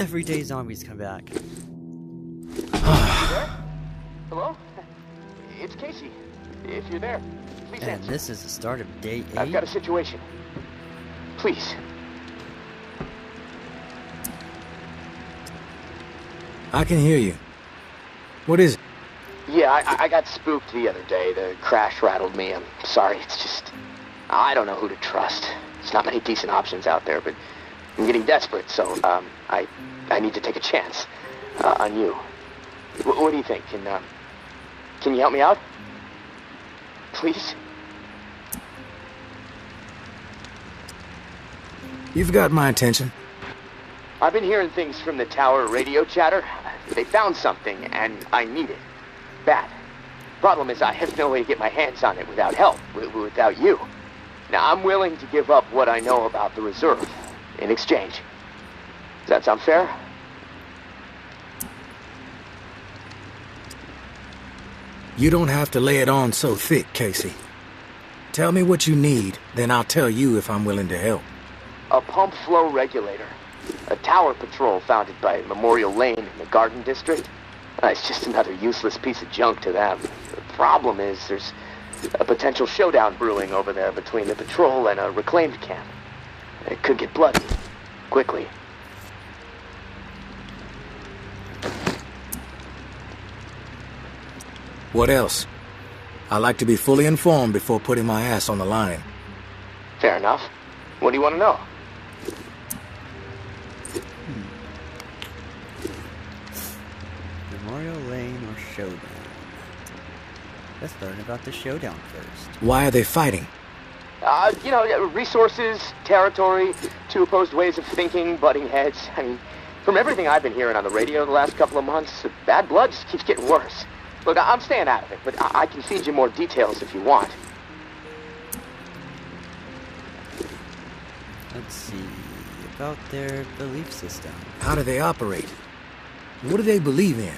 Every day zombies come back. Hello? It's Casey. If you're there, please And answer. this is the start of day I've got a situation. Please. I can hear you. What is it? Yeah, I, I got spooked the other day. The crash rattled me. I'm sorry. It's just I don't know who to trust. There's not many decent options out there, but I'm getting desperate. So um, I I need to take a chance uh, on you. Wh- what do you think? Can um, can you help me out? Please. You've got my attention. I've been hearing things from the tower radio chatter. They found something, and I need it. Bad. Problem is, I have no way to get my hands on it without help, without you. Now, I'm willing to give up what I know about the reserve in exchange. Does that sound fair? You don't have to lay it on so thick, Casey. Tell me what you need, then I'll tell you if I'm willing to help. A pump flow regulator. A tower patrol founded by Memorial Lane in the Garden District. Uh, it's just another useless piece of junk to them. The problem is there's a potential showdown brewing over there between the patrol and a reclaimed camp. It could get bloody. Quickly. What else? I like to be fully informed before putting my ass on the line. Fair enough. What do you want to know? Hmm. Memorial Lane or Showdown? Let's learn about the showdown first. Why are they fighting? Uh, you know, resources, territory, two opposed ways of thinking, butting heads. I mean, from everything I've been hearing on the radio the last couple of months, bad blood just keeps getting worse. Look, I- I'm staying out of it, but I, I can feed you more details if you want. Let's see about their belief system. How do they operate? What do they believe in?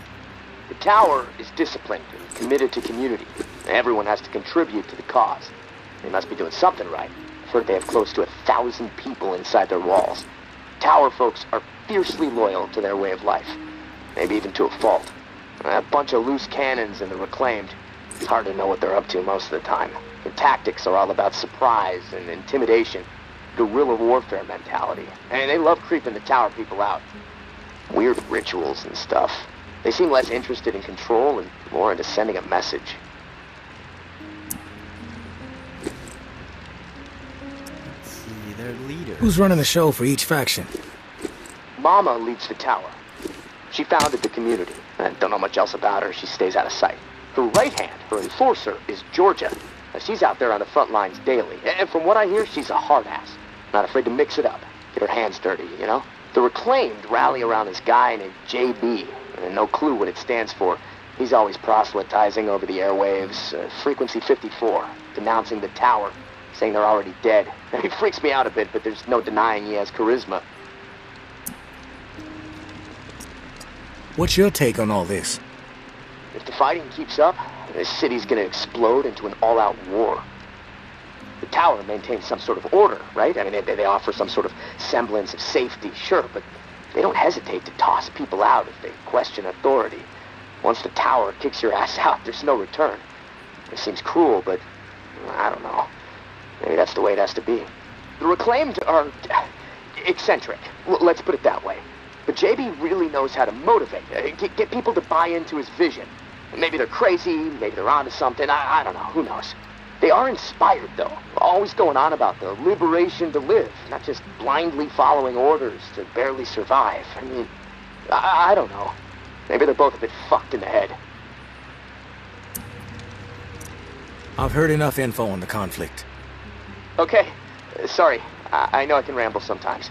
The tower is disciplined and committed to community. Everyone has to contribute to the cause. They must be doing something right. I've heard they have close to a thousand people inside their walls. Tower folks are fiercely loyal to their way of life. Maybe even to a fault. A bunch of loose cannons in the reclaimed. It's hard to know what they're up to most of the time. Their tactics are all about surprise and intimidation. Guerrilla warfare mentality. And they love creeping the tower people out. Weird rituals and stuff. They seem less interested in control and more into sending a message. Their leader. Who's running the show for each faction? Mama leads the tower. She founded the community. I don't know much else about her. She stays out of sight. Her right hand, her enforcer, is Georgia. Now, She's out there on the front lines daily. And from what I hear, she's a hard ass. Not afraid to mix it up. Get her hands dirty, you know? The reclaimed rally around this guy named JB. And no clue what it stands for. He's always proselytizing over the airwaves. Uh, frequency 54. Denouncing the tower. Saying they're already dead. it freaks me out a bit, but there's no denying he has charisma. What's your take on all this? If the fighting keeps up, this city's gonna explode into an all-out war. The tower maintains some sort of order, right? I mean, they, they offer some sort of semblance of safety, sure, but they don't hesitate to toss people out if they question authority. Once the tower kicks your ass out, there's no return. It seems cruel, but I don't know. Maybe that's the way it has to be. The reclaimed are eccentric. Let's put it that way. But JB really knows how to motivate, uh, get, people to buy into his vision. Maybe they're crazy, maybe they're onto something, I, I don't know, who knows. They are inspired, though, always going on about the liberation to live, not just blindly following orders to barely survive. I mean, I, I don't know. Maybe they're both a bit fucked in the head. I've heard enough info on the conflict. Okay, uh, sorry, I, I know I can ramble sometimes.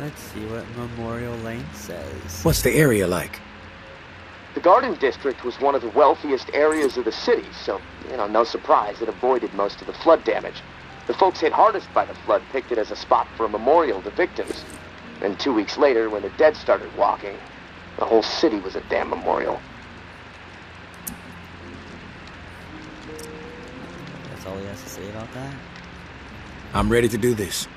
Let's see what Memorial Lane says. What's the area like? The Garden District was one of the wealthiest areas of the city, so, you know, no surprise it avoided most of the flood damage. The folks hit hardest by the flood picked it as a spot for a memorial to victims. And two weeks later, when the dead started walking, the whole city was a damn memorial. All he has to say about that. I'm ready to do this.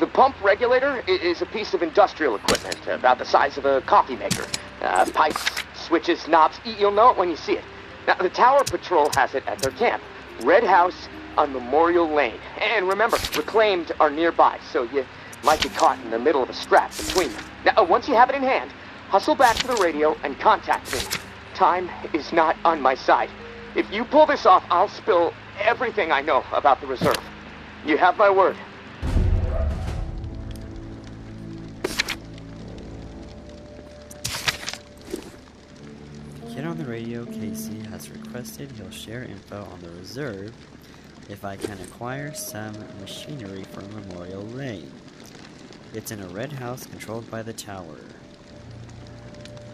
The pump regulator is a piece of industrial equipment about the size of a coffee maker. Uh, pipes, switches, knobs, you'll know it when you see it. Now, the Tower Patrol has it at their camp. Red House on Memorial Lane. And remember, reclaimed are nearby, so you might get caught in the middle of a scrap between them. Now, uh, once you have it in hand, hustle back to the radio and contact me. Time is not on my side. If you pull this off, I'll spill everything I know about the reserve. You have my word. Kid on the radio, Casey, has requested he'll share info on the reserve if I can acquire some machinery from Memorial Lane. It's in a red house controlled by the tower.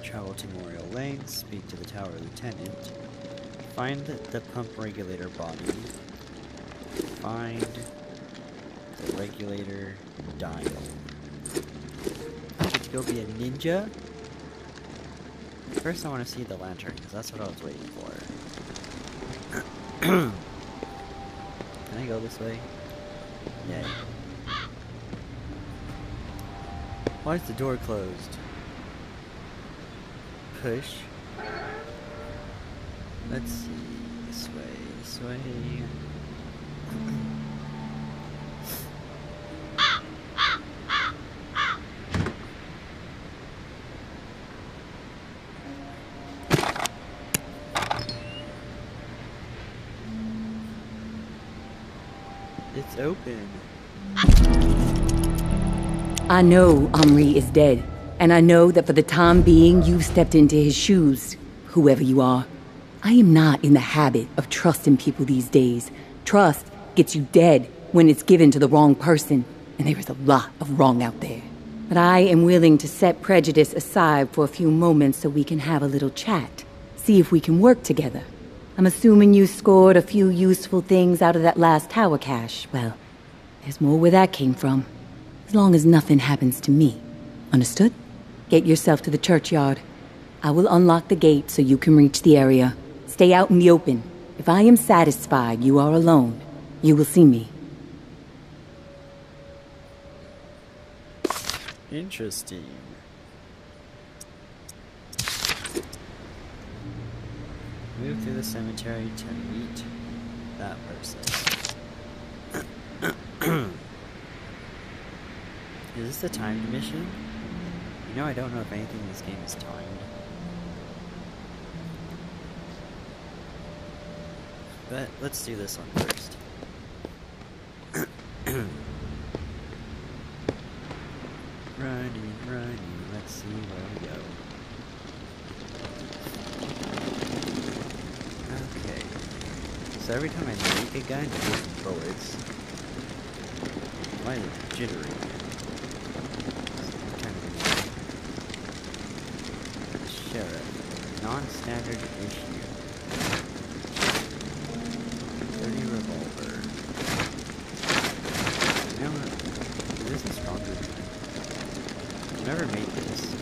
Travel to Memorial Lane, speak to the tower lieutenant, find the pump regulator body, find the regulator dial. I to go be a ninja? First, I want to see the lantern, because that's what I was waiting for. Can I go this way? Yay. Why is the door closed? Push. Let's see. This way, this way. It's open. I know Omri is dead, and I know that for the time being you've stepped into his shoes, whoever you are. I am not in the habit of trusting people these days. Trust gets you dead when it's given to the wrong person, and there is a lot of wrong out there. But I am willing to set prejudice aside for a few moments so we can have a little chat, see if we can work together. I'm assuming you scored a few useful things out of that last tower cache. Well, there's more where that came from. As long as nothing happens to me. Understood? Get yourself to the churchyard. I will unlock the gate so you can reach the area. Stay out in the open. If I am satisfied you are alone, you will see me. Interesting. Move through the cemetery to meet that person. is this a timed mission? You know, I don't know if anything in this game is timed. But let's do this one first. running, running, let's see where we go. Okay. So every time I make a gun, it gives bullets. Why is it jittery? Sheriff. Non-standard issue. 30 revolver. You know what? This is stronger. I've never made this.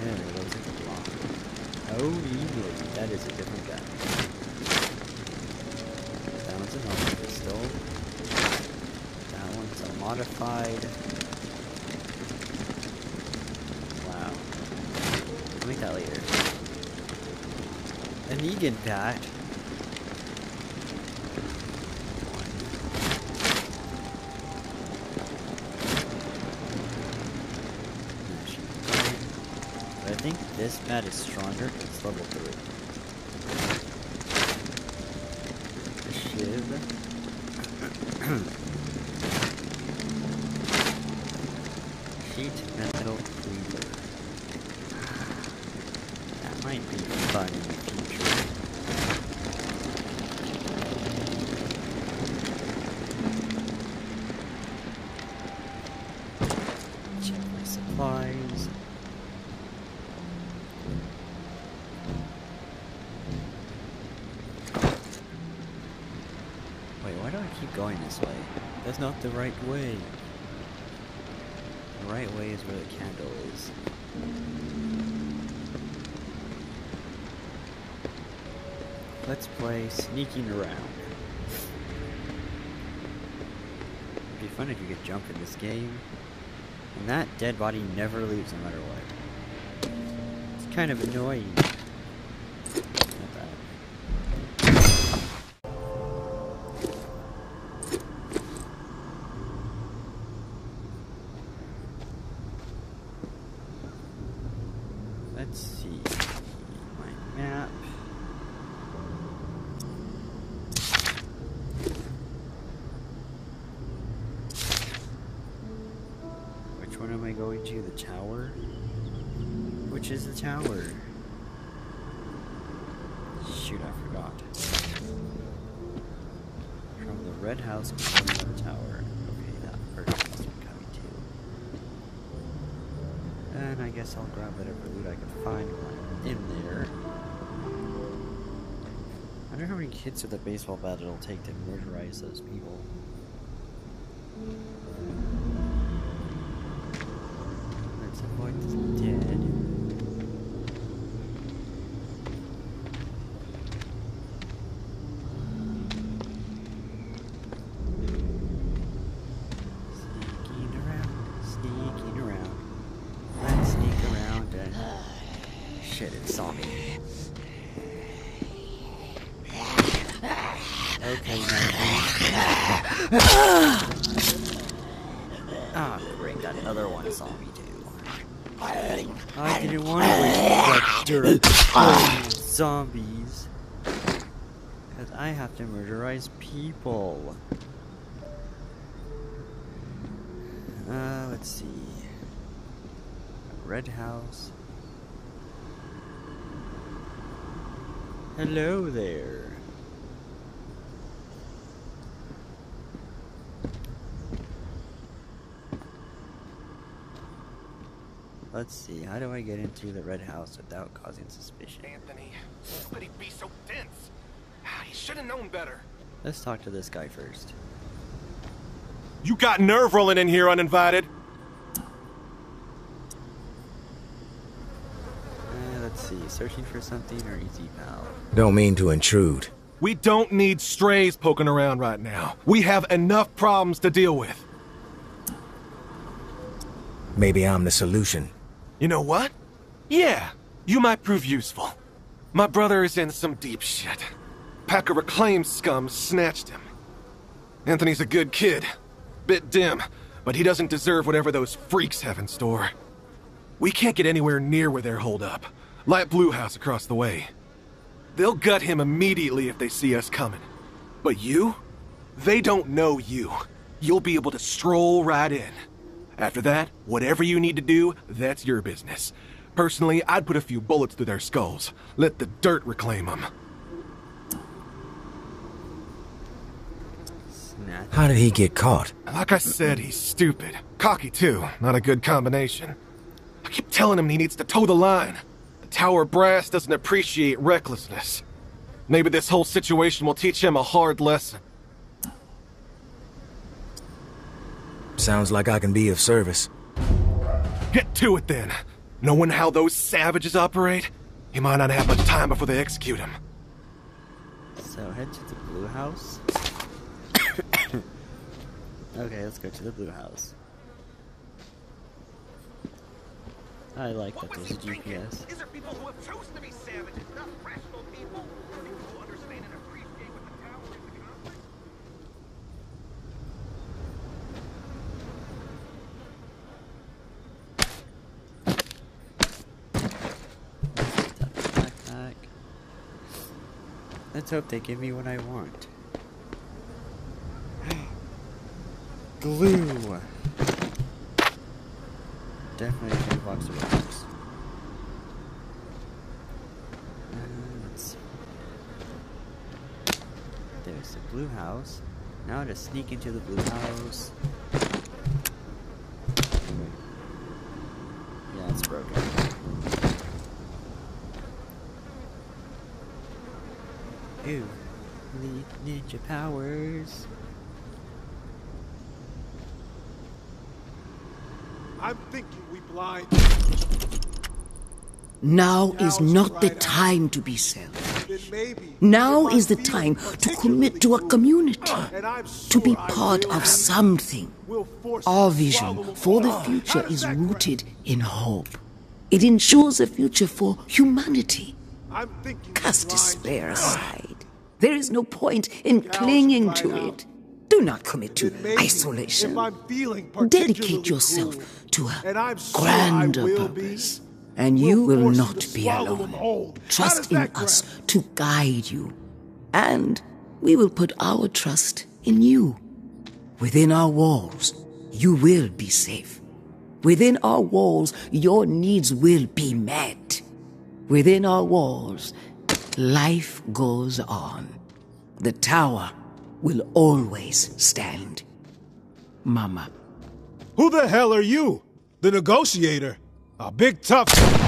Yeah, it looks like a block. Oh, easily. That is a different gun. That one's a normal pistol. That one's a modified. Wow. I'll make that later. A Negan bat. But I think this bat is stronger. It's level 3. A Sheet metal cleaver. That might be fun in the future. Check my supplies. Wait, why do I keep going this way? That's not the right way. Right way is where the candle is. Let's play sneaking around. It'd be fun if you could jump in this game. And that dead body never leaves no matter what. It's kind of annoying. To? The tower? Which is the tower? Shoot, I forgot. From the red house to the tower. Okay, that person must be coming too. And I guess I'll grab whatever loot I can find in there. I wonder how many kids with a baseball bat it'll take to murderize those people. Let's avoid the dead. Sneaking around, sneaking around. Let's sneak around and shit, it saw me. Okay, now. Ah, great, that other one saw me too. I didn't want to waste that dirt killing zombies. Because I have to murderize people. Uh, let's see. Red house. Hello there. Let's see, how do I get into the red house without causing suspicion? Anthony, but he'd be so dense. Ah, He should have known better. Let's talk to this guy first. You got nerve rolling in here uninvited. Uh, let's see, searching for something or easy pal? Don't mean to intrude. We don't need strays poking around right now. We have enough problems to deal with. Maybe I'm the solution. You know what? Yeah, you might prove useful. My brother is in some deep shit. Pack of reclaimed scum snatched him. Anthony's a good kid. Bit dim, but he doesn't deserve whatever those freaks have in store. We can't get anywhere near where they're holed up. Light Blue House across the way. They'll gut him immediately if they see us coming. But you? They don't know you. You'll be able to stroll right in. After that, whatever you need to do, that's your business. Personally, I'd put a few bullets through their skulls. Let the dirt reclaim them. How did he get caught? Like I said, he's stupid. Cocky, too. Not a good combination. I keep telling him he needs to toe the line. The Tower Brass doesn't appreciate recklessness. Maybe this whole situation will teach him a hard lesson. Sounds like I can be of service. Get to it then. Knowing how those savages operate, he might not have much time before they execute him. So head to the blue house. okay, let's go to the blue house. I like that there's a GPS. These are people who have chosen to be savages, not rational people. People who understand and appreciate what the tower is accomplishing. Backpack. Let's hope they give me what I want. Glue. Definitely a box of rocks. Uh, let's see. There's the blue house. Now to sneak into the blue house. Yeah, it's broken. Ooh, ninja powers. I'm thinking we blind. Now is not the time to be selfish. Now is the time to commit to a community, to be part of something. Our vision for the future is rooted in hope. It ensures a future for humanity. I'm thinking Cast despair aside. There is no point in clinging to it. Do not commit to isolation. If I'm feeling particularly Dedicate yourself to and a sure grander be, purpose. And you will not be alone. Trust in us grab? to guide you. And we will put our trust in you. Within our walls, you will be safe. Within our walls, your needs will be met. Within our walls, life goes on. The tower will always stand. Mama. Who the hell are you? The negotiator. A big tough.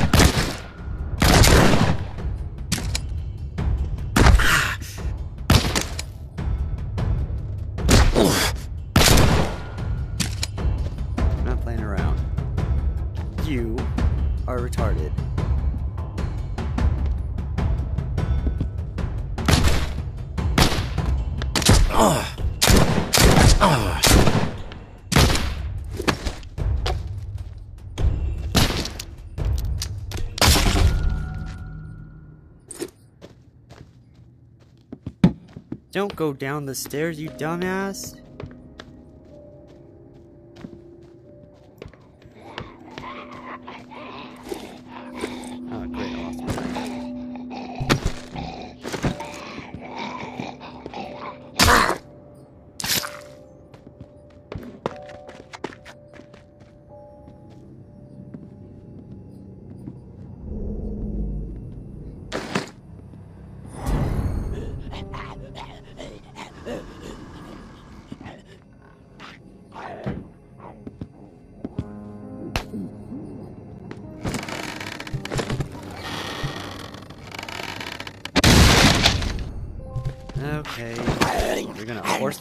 Don't go down the stairs, you dumbass.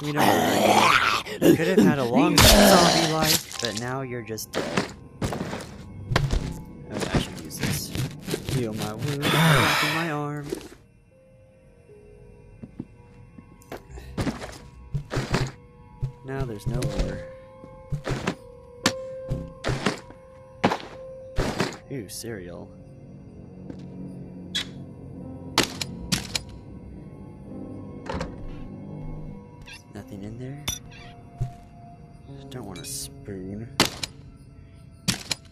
You're me you. Could have had a long zombie life, but now you're just dead. I should use this. Heal my wound my arm. Now there's no more. Ooh, cereal. Nothing in there. Just don't want a spoon.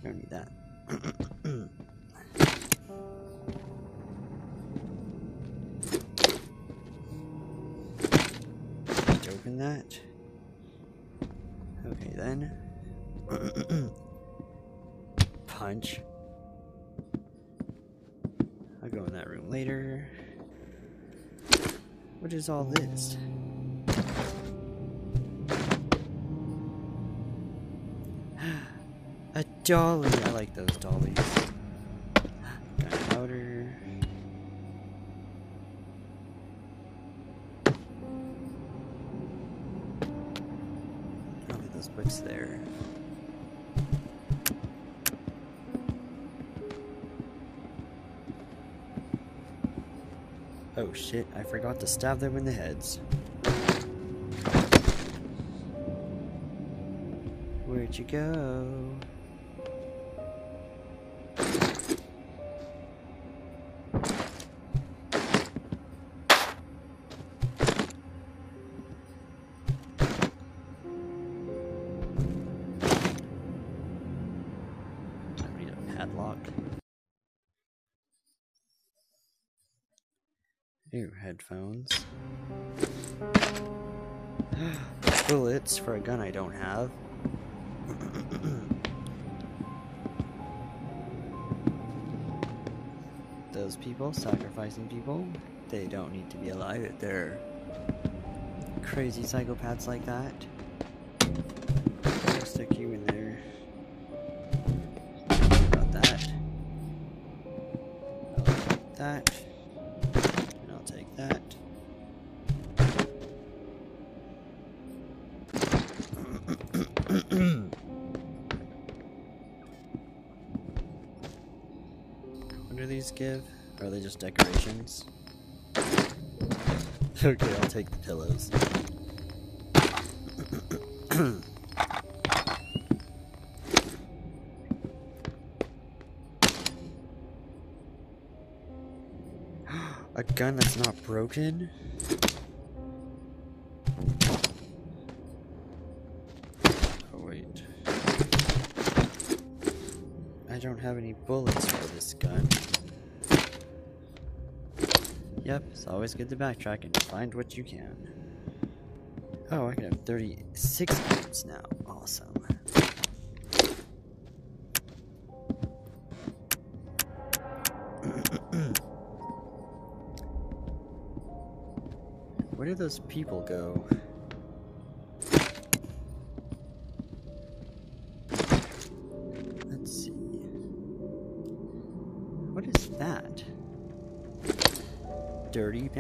Don't need that. Open that. Okay then. Punch. I'll go in that room later. What is all this? Dolly. I like those dollies. Gunpowder. I'll leave those books there. Oh shit, I forgot to stab them in the heads. Where'd you go? Ew, headphones. Bullets for a gun I don't have. Those people sacrificing people, they don't need to be alive if they're crazy psychopaths like that. Stick you decorations? Okay, I'll take the pillows. A gun that's not broken? Yep, it's always good to backtrack and find what you can. Oh, I can have 36 points now. Awesome. Where did those people go?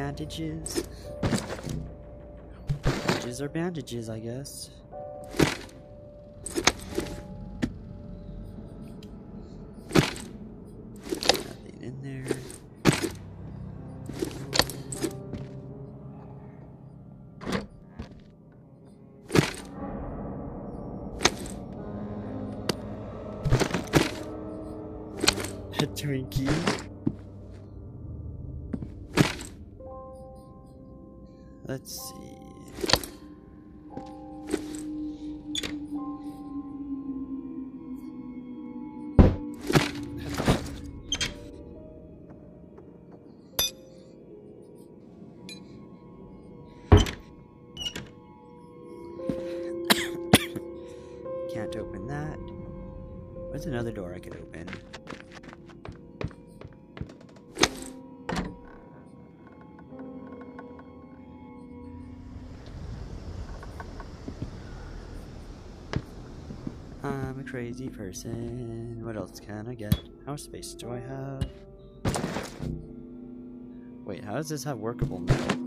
Bandages? Bandages are bandages, I guess. Another door I could open? I'm a crazy person. What else can I get? How much space do I have? Wait, how does this have workable metal?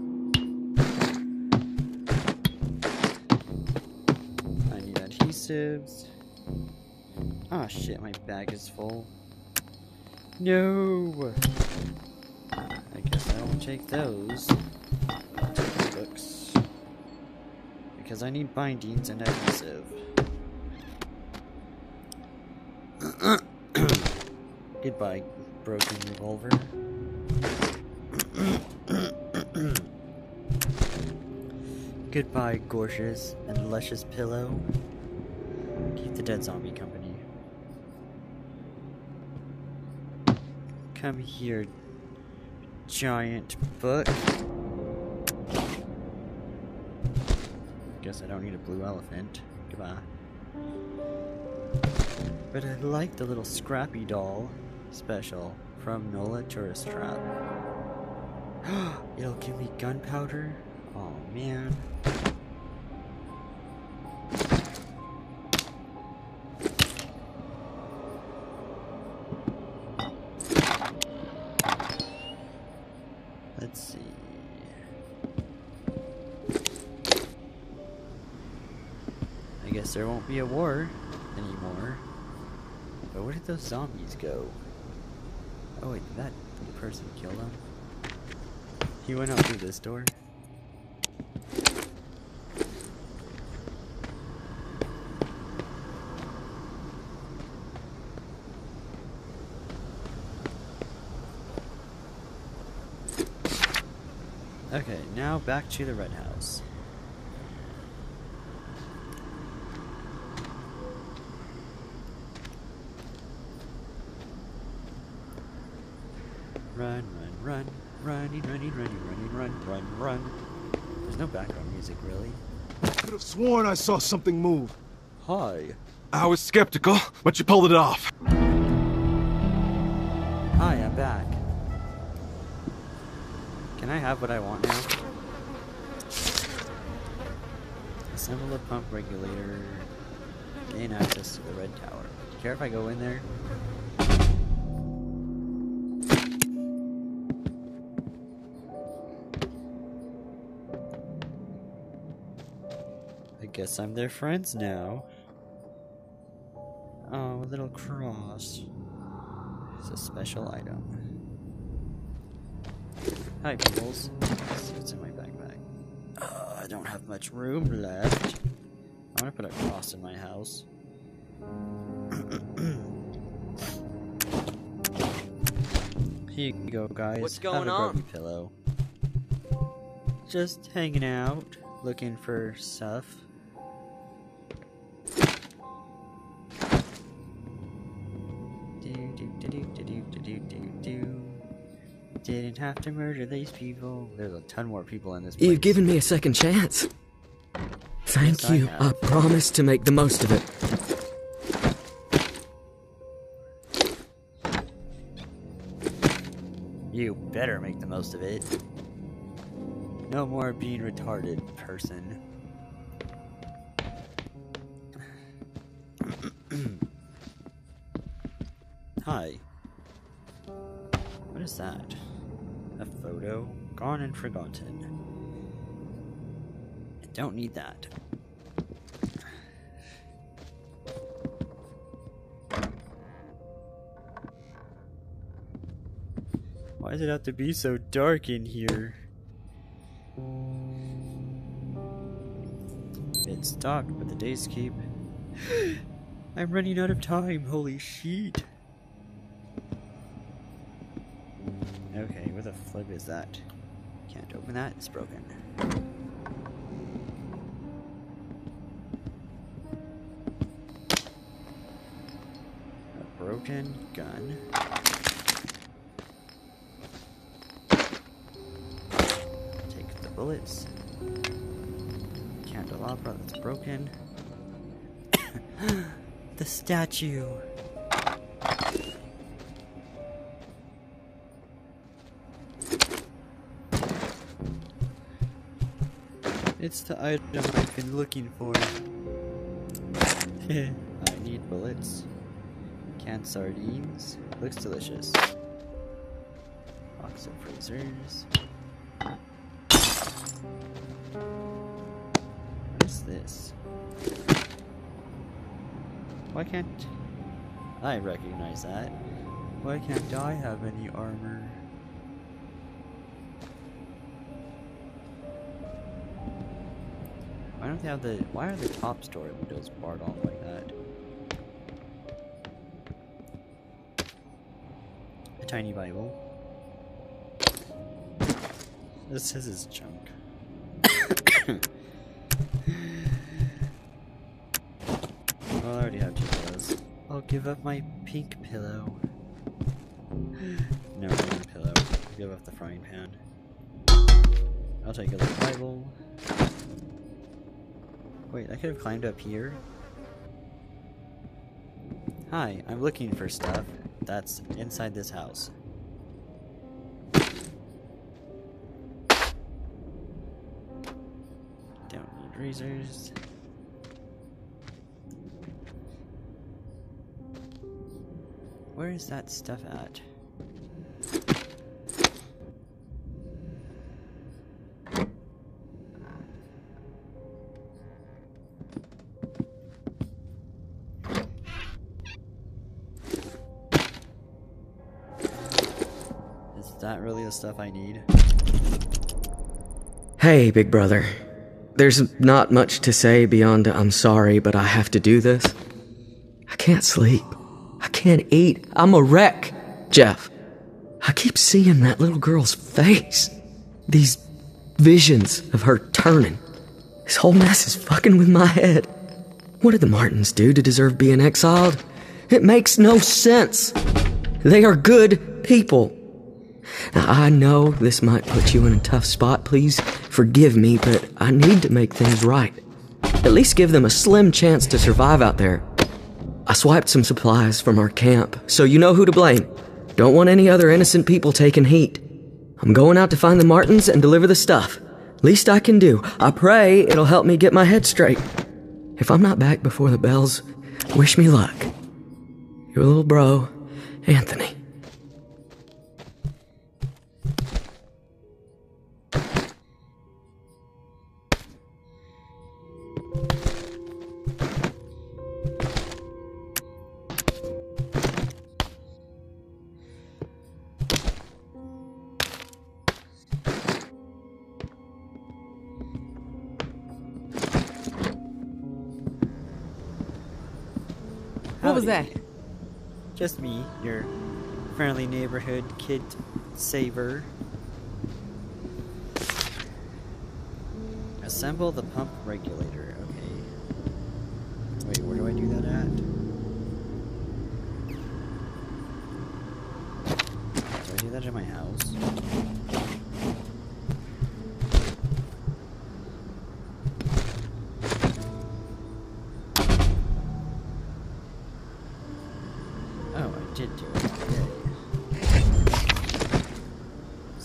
I need adhesives. Ah, shit, my bag is full. No! I guess I won't take those. I'll take the books. Because I need bindings and adhesive. Goodbye, broken revolver. Goodbye, gorgeous and luscious pillow. Keep the dead zombie company. Come here, giant book. Guess I don't need a blue elephant. Goodbye. But I like the little Scrappy doll special from Nola Tourist Trap. It'll give me gunpowder? Oh man. Won't be a war anymore. But where did those zombies go? Oh wait, did that person kill them? He went out through this door. Okay, now back to the red house. Run, run, run, running, running, running, running, run, run, run. There's no background music, really. Could have sworn I saw something move. Hi. I was skeptical, but you pulled it off. Hi, I'm back. Can I have what I want now? Assemble a pump regulator. Gain access to the red tower. Do you care if I go in there? Guess I'm their friends now. Oh, a little cross. It's a special item. Hi, peoples. What's in my backpack? Uh, I don't have much room left. I'm gonna put a cross in my house. Here you go, guys. What's Have going a on? pillow. Just hanging out, looking for stuff. Didn't have to murder these people. There's a ton more people in this place. You've given me a second chance. Thank Yes, you. I have. promise to make the most of it. You better make the most of it. No more being retarded, person. Hi. And forgotten. I don't need that. Why does it have to be so dark in here? It's dark, but the days keep. I'm running out of time, holy shit. Okay, where the flip is that? Can't open that, it's broken. A broken gun. Take the bullets. Candelabra that's broken. the statue. It's the item I've been looking for. I need bullets. Canned sardines. Looks delicious. Box of freezers. What is this? Why can't I recognize that? Why can't I have any armor? Don't they have the why are the top story windows barred off like that? A tiny Bible. This is junk. well, I already have two pillows. I'll give up my pink pillow. No, green pillow. I'll give up the frying pan. I'll take a little Bible. Wait, I could have climbed up here. Hi, I'm looking for stuff that's inside this house. Don't need razors. Where is that stuff at? Stuff I need? Hey, big brother. There's not much to say beyond I'm sorry, but I have to do this. I can't sleep. I can't eat. I'm a wreck. Jeff, I keep seeing that little girl's face. These visions of her turning. This whole mess is fucking with my head. What did the Martins do to deserve being exiled? It makes no sense. They are good people. Now, I know this might put you in a tough spot. Please forgive me, but I need to make things right. At least give them a slim chance to survive out there. I swiped some supplies from our camp, so you know who to blame. Don't want any other innocent people taking heat. I'm going out to find the Martins and deliver the stuff. Least I can do. I pray it'll help me get my head straight. If I'm not back before the bells, wish me luck. Your little bro, Anthony. Was that? Just me, your friendly neighborhood kid saver. Assemble the pump regulator. Okay. Wait, where do I do that at? Do I do that at my house?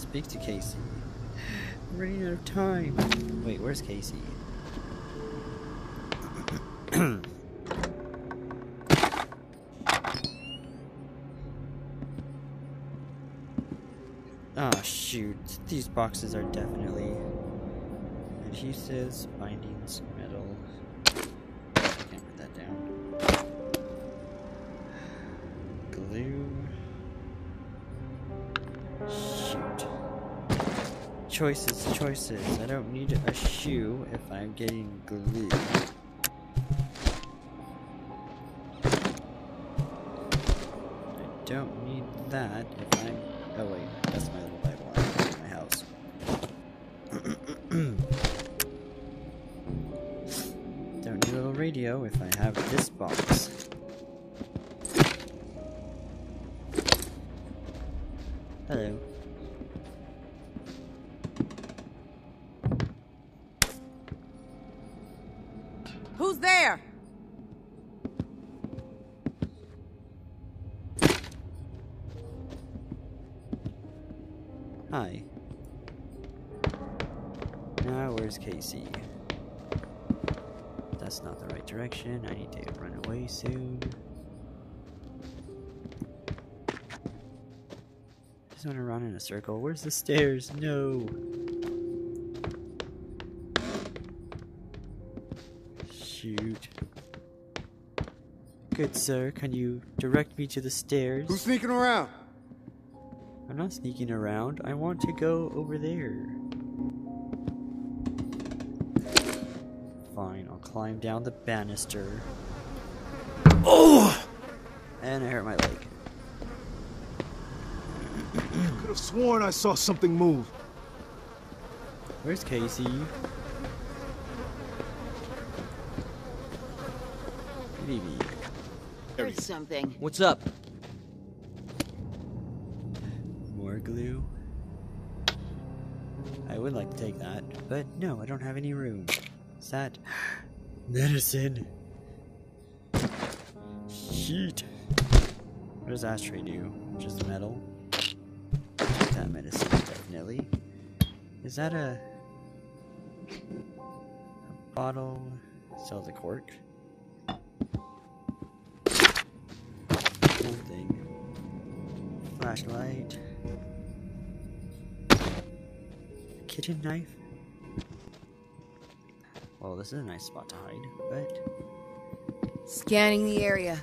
Speak to Casey. I'm running out of time. Wait, where's Casey? oh shoot, these boxes are definitely adhesives, bindings, Choices, choices. I don't need a shoe if I'm getting glue. Away soon. just want to run in a circle. Where's the stairs? No. Shoot. Good sir, can you direct me to the stairs? Who's sneaking around? I'm not sneaking around. I want to go over there. Fine, I'll climb down the banister. And I hurt my leg. I Could have sworn I saw something move. Where's Casey? Maybe. There's something. What's up? More glue? I would like to take that, but no, I don't have any room. Is that medicine? Sheet. What does ashtray do? Just metal? Take that medicine, definitely. Is that a, a bottle? Sells a cork. Cool thing. Flashlight. Kitchen knife. Well, this is a nice spot to hide, but Scanning the area.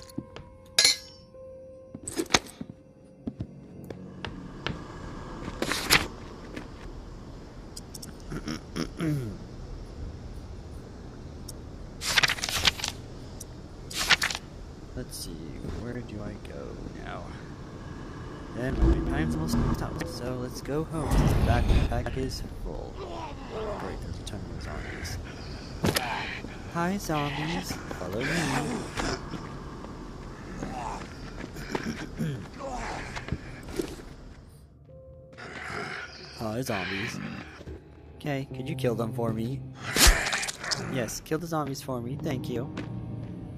Let's see, where do I go now? And my time's almost up, so let's go home. The backpack is full. Great, there's a ton of zombies. Hi, zombies. Follow me. Hi, zombies. Okay, could you kill them for me? Yes, kill the zombies for me. Thank you.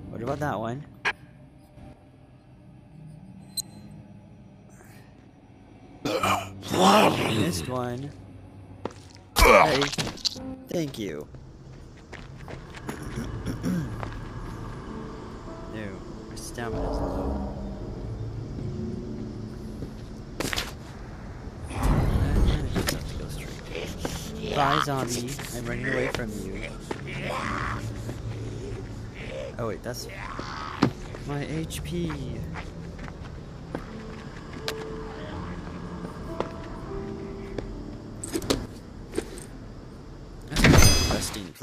What about that one? Missed one. Hey, thank you. no, my stamina is low. I just have to go straight. Bye, zombie. I'm running away from you. Oh wait, that's my HP.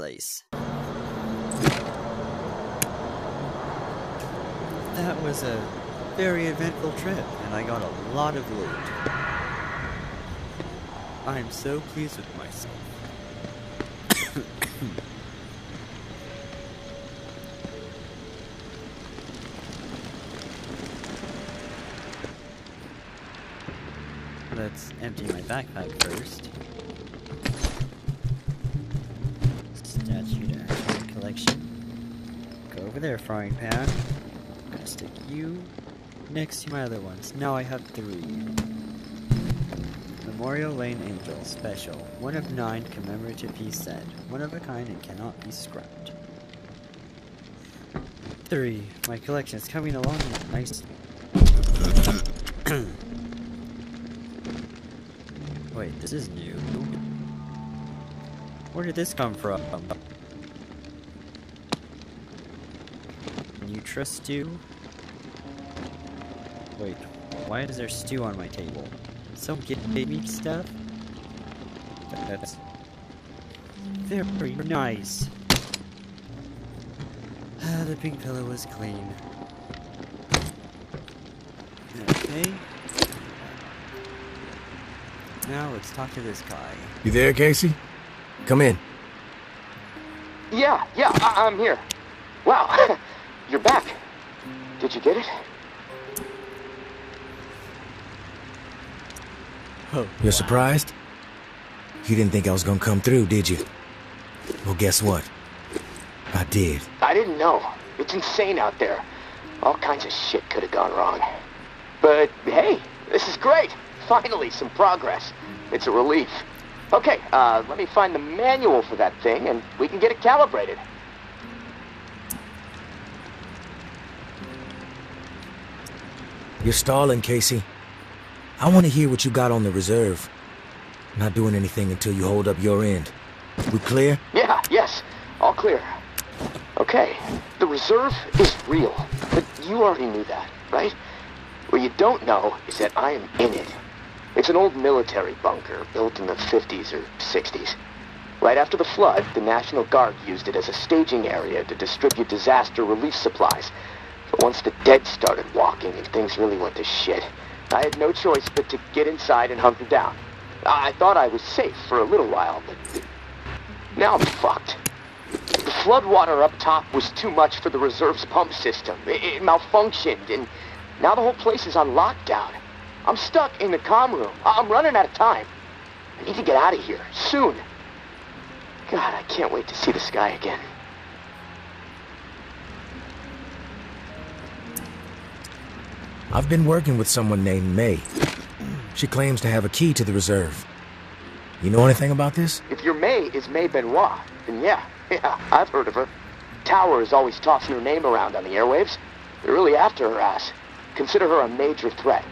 Place. That was a very eventful trip, and I got a lot of loot. I am so pleased with myself. Let's empty my backpack first. There, frying pan. I'm gonna stick you next to my other ones. Now I have three. Memorial Lane Angel Special. One of nine commemorative piece set. One of a kind and cannot be scrapped. Three. My collection is coming along nice. Wait, this is new. Where did this come from? Can stew? Wait, why is there stew on my table? Some get baby stuff? That's very nice. Ah, the pink pillow was clean. Okay. Now let's talk to this guy. You there, Casey? Come in. Yeah, yeah, I- I'm here. Get it? Oh, You're surprised? You didn't think I was gonna come through, did you? Well, guess what? I did. I didn't know. It's insane out there. All kinds of shit could have gone wrong. But hey, this is great. Finally, some progress. It's a relief. Okay, uh, let me find the manual for that thing and we can get it calibrated. You're stalling, Casey. I want to hear what you got on the reserve. Not doing anything until you hold up your end. We clear? Yeah, yes, all clear. Okay, the reserve is real, but you already knew that, right? What you don't know is that I am in it. It's an old military bunker built in the 50s or 60s. Right after the flood, the National Guard used it as a staging area to distribute disaster relief supplies. But once the dead started walking and things really went to shit, I had no choice but to get inside and hunker down. I thought I was safe for a little while, but now I'm fucked. The floodwater up top was too much for the reserve's pump system. It, it malfunctioned, and now the whole place is on lockdown. I'm stuck in the comm room. I'm running out of time. I need to get out of here, soon. God, I can't wait to see the sky again. I've been working with someone named May. She claims to have a key to the reserve. You know anything about this? If your May is May Benoit, then yeah, yeah, I've heard of her. Tower is always tossing her name around on the airwaves. They're really after her ass. Consider her a major threat.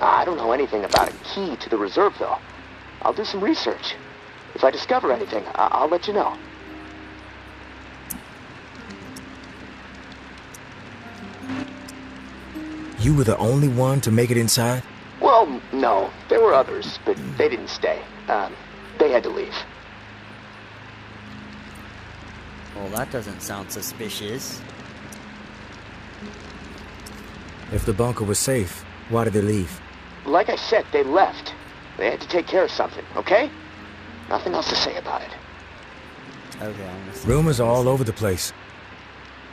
I don't know anything about a key to the reserve, though. I'll do some research. If I discover anything, I- I'll let you know. You were the only one to make it inside? Well, no. There were others, but they didn't stay. Um, they had to leave. Well, that doesn't sound suspicious. If the bunker was safe, why did they leave? Like I said, they left. They had to take care of something, okay? Nothing else to say about it. Okay, I'm gonna see. Rumors are all over the place.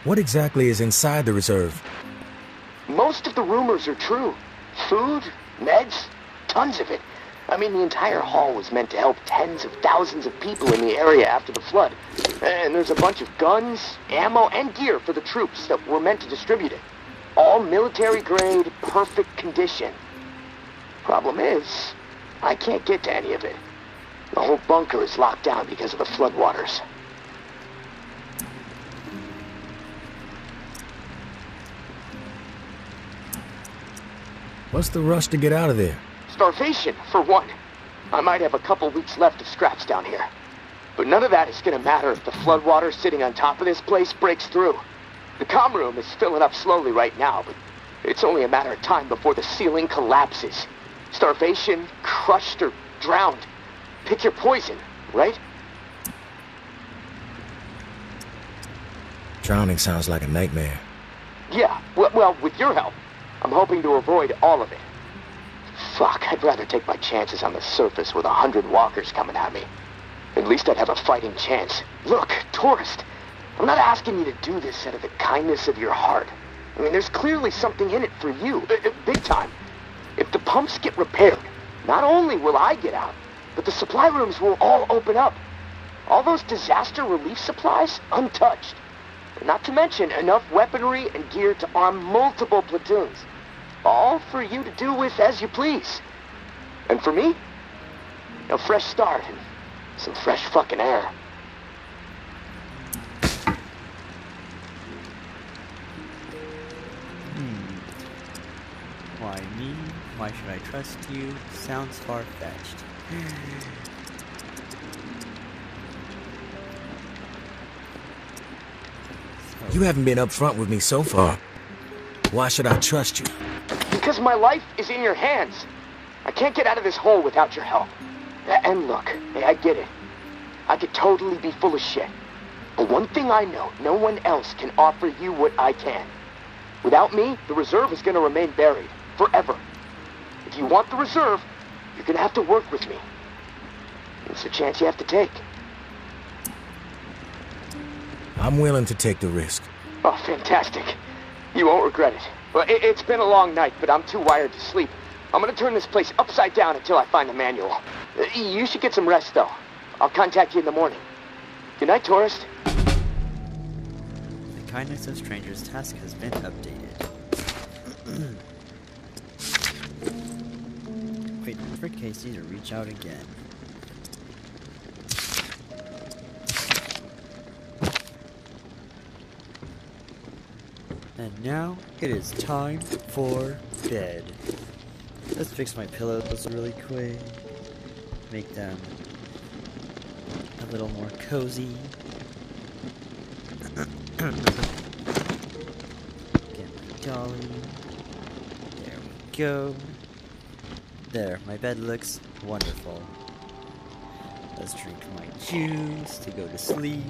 What exactly is inside the reserve? Most of the rumors are true. Food, meds, tons of it. I mean, the entire haul was meant to help tens of thousands of people in the area after the flood. And there's a bunch of guns, ammo, and gear for the troops that were meant to distribute it. All military grade, perfect condition. Problem is, I can't get to any of it. The whole bunker is locked down because of the floodwaters. What's the rush to get out of there? Starvation, for one. I might have a couple weeks left of scraps down here. But none of that is gonna matter if the floodwater sitting on top of this place breaks through. The comm room is filling up slowly right now, but it's only a matter of time before the ceiling collapses. Starvation, crushed, or drowned. Pick your poison, right? Drowning sounds like a nightmare. Yeah, well, well, with your help, I'm hoping to avoid all of it. Fuck, I'd rather take my chances on the surface with a hundred walkers coming at me. At least I'd have a fighting chance. Look, tourist, I'm not asking you to do this out of the kindness of your heart. I mean, there's clearly something in it for you, uh, uh, big time. If the pumps get repaired, not only will I get out, but the supply rooms will all open up. All those disaster relief supplies, untouched. Not to mention enough weaponry and gear to arm multiple platoons. All for you to do with as you please. And for me, a fresh start and some fresh fucking air. Hmm. Why me? Why should I trust you? Sounds far-fetched. You haven't been upfront with me so far. Why should I trust you? Because my life is in your hands. I can't get out of this hole without your help. And look, I get it. I could totally be full of shit. But one thing I know, no one else can offer you what I can. Without me, the reserve is gonna remain buried. Forever. If you want the reserve, you're gonna have to work with me. It's a chance you have to take. I'm willing to take the risk. Oh, fantastic. You won't regret it. Well, it, it's been a long night, but I'm too wired to sleep. I'm gonna turn this place upside down until I find the manual. Uh, You should get some rest, though. I'll contact you in the morning. Good night, tourist. The Kindness of Strangers task has been updated. Wait for Casey to reach out again. And now it is time for bed. Let's fix my pillows really quick. Make them a little more cozy. Get my dolly. There we go. There, my bed looks wonderful. Let's drink my juice to go to sleep.